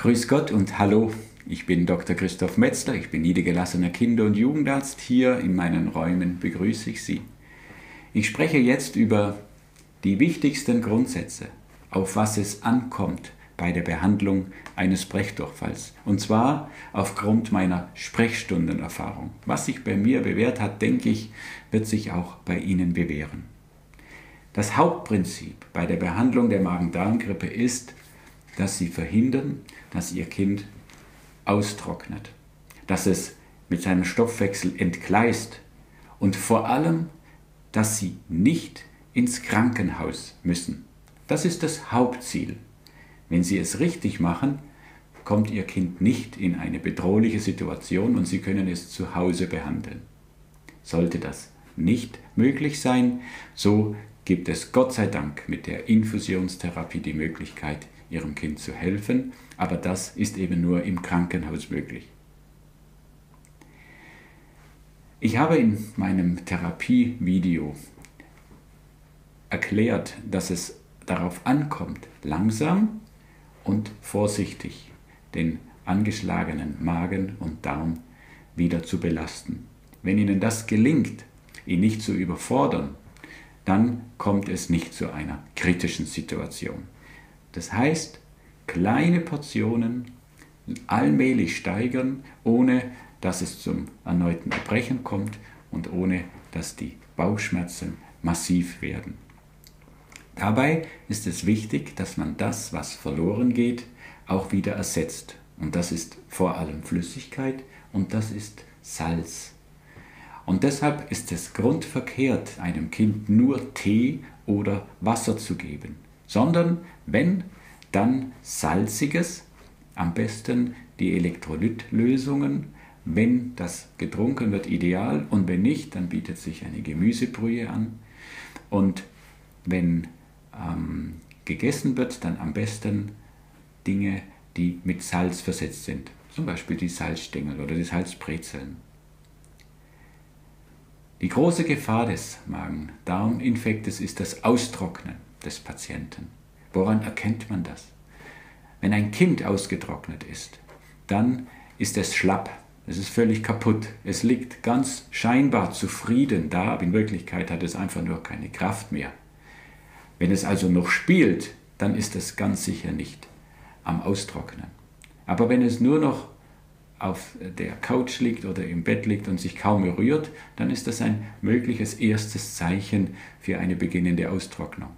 Grüß Gott und hallo, ich bin Dr. Christoph Metzler, ich bin niedergelassener Kinder- und Jugendarzt. Hier in meinen Räumen begrüße ich Sie. Ich spreche jetzt über die wichtigsten Grundsätze, auf was es ankommt bei der Behandlung eines Brechdurchfalls. Und zwar aufgrund meiner Sprechstundenerfahrung. Was sich bei mir bewährt hat, denke ich, wird sich auch bei Ihnen bewähren. Das Hauptprinzip bei der Behandlung der Magen-Darm-Grippe ist, dass Sie verhindern, dass Ihr Kind austrocknet, dass es mit seinem Stoffwechsel entgleist und vor allem, dass Sie nicht ins Krankenhaus müssen. Das ist das Hauptziel. Wenn Sie es richtig machen, kommt Ihr Kind nicht in eine bedrohliche Situation und Sie können es zu Hause behandeln. Sollte das nicht möglich sein, so gibt es Gott sei Dank mit der Infusionstherapie die Möglichkeit, ihrem Kind zu helfen, aber das ist eben nur im Krankenhaus möglich. Ich habe in meinem Therapievideo erklärt, dass es darauf ankommt, langsam und vorsichtig den angeschlagenen Magen und Darm wieder zu belasten. Wenn Ihnen das gelingt, ihn nicht zu überfordern, dann kommt es nicht zu einer kritischen Situation. Das heißt, kleine Portionen allmählich steigern, ohne dass es zum erneuten Erbrechen kommt und ohne dass die Bauchschmerzen massiv werden. Dabei ist es wichtig, dass man das, was verloren geht, auch wieder ersetzt. Und das ist vor allem Flüssigkeit und das ist Salz. Und deshalb ist es grundverkehrt, einem Kind nur Tee oder Wasser zu geben, sondern wenn, dann salziges, am besten die Elektrolytlösungen, wenn das getrunken wird, ideal und wenn nicht, dann bietet sich eine Gemüsebrühe an. Und wenn ähm, gegessen wird, dann am besten Dinge, die mit Salz versetzt sind. Zum Beispiel die Salzstängel oder die Salzbrezeln. Die große Gefahr des Magen-Darm-Infektes ist das Austrocknen des Patienten. Woran erkennt man das? Wenn ein Kind ausgetrocknet ist, dann ist es schlapp, es ist völlig kaputt, es liegt ganz scheinbar zufrieden da, aber in Wirklichkeit hat es einfach nur keine Kraft mehr. Wenn es also noch spielt, dann ist es ganz sicher nicht am Austrocknen. Aber wenn es nur noch auf der Couch liegt oder im Bett liegt und sich kaum rührt, dann ist das ein mögliches erstes Zeichen für eine beginnende Austrocknung.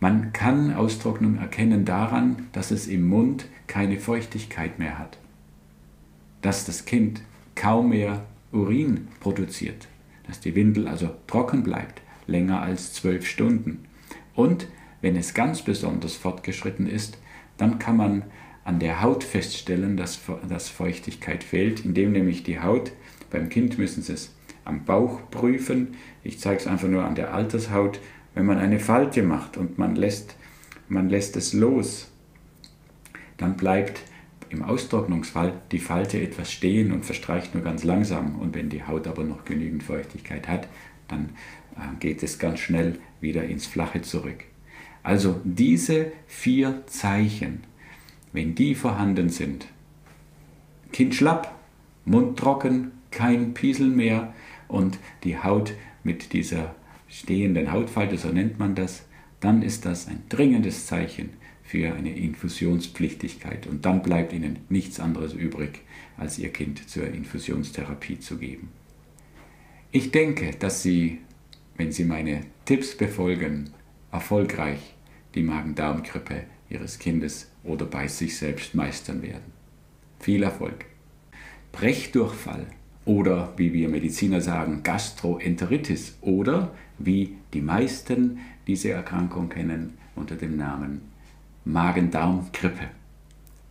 Man kann Austrocknung erkennen daran, dass es im Mund keine Feuchtigkeit mehr hat, dass das Kind kaum mehr Urin produziert, dass die Windel also trocken bleibt, länger als zwölf Stunden und wenn es ganz besonders fortgeschritten ist, dann kann man an der Haut feststellen, dass, dass Feuchtigkeit fehlt, indem nämlich die Haut, beim Kind müssen Sie es am Bauch prüfen, ich zeige es einfach nur an der Altershaut, wenn man eine Falte macht und man lässt, man lässt es los, dann bleibt im Austrocknungsfall die Falte etwas stehen und verstreicht nur ganz langsam. Und wenn die Haut aber noch genügend Feuchtigkeit hat, dann äh, geht es ganz schnell wieder ins Flache zurück. Also diese vier Zeichen, wenn die vorhanden sind, Kind schlapp, Mund trocken, kein Piesel mehr und die Haut mit dieser stehenden Hautfalte, so nennt man das, dann ist das ein dringendes Zeichen für eine Infusionspflichtigkeit und dann bleibt Ihnen nichts anderes übrig, als Ihr Kind zur Infusionstherapie zu geben. Ich denke, dass Sie wenn Sie meine Tipps befolgen, erfolgreich die Magen-Darm-Grippe Ihres Kindes oder bei sich selbst meistern werden. Viel Erfolg! Brechdurchfall oder wie wir Mediziner sagen, Gastroenteritis oder wie die meisten diese Erkrankung kennen unter dem Namen Magen-Darm-Grippe.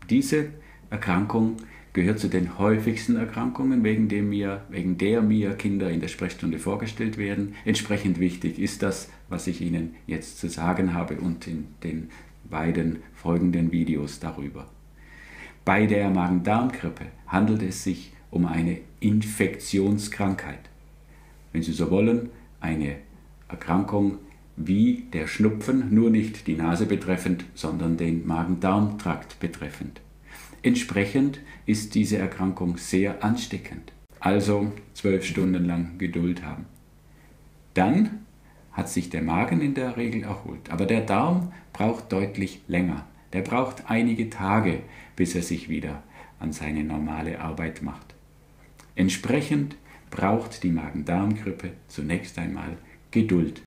Diese Erkrankung gehört zu den häufigsten Erkrankungen, wegen, dem mir, wegen der mir Kinder in der Sprechstunde vorgestellt werden. Entsprechend wichtig ist das, was ich Ihnen jetzt zu sagen habe und in den beiden folgenden Videos darüber. Bei der Magen-Darm-Grippe handelt es sich um eine Infektionskrankheit. Wenn Sie so wollen, eine Erkrankung wie der Schnupfen, nur nicht die Nase betreffend, sondern den Magen-Darm-Trakt betreffend. Entsprechend ist diese Erkrankung sehr ansteckend. Also zwölf Stunden lang Geduld haben. Dann hat sich der Magen in der Regel erholt. Aber der Darm braucht deutlich länger. Der braucht einige Tage, bis er sich wieder an seine normale Arbeit macht. Entsprechend braucht die Magen-Darm-Grippe zunächst einmal Geduld.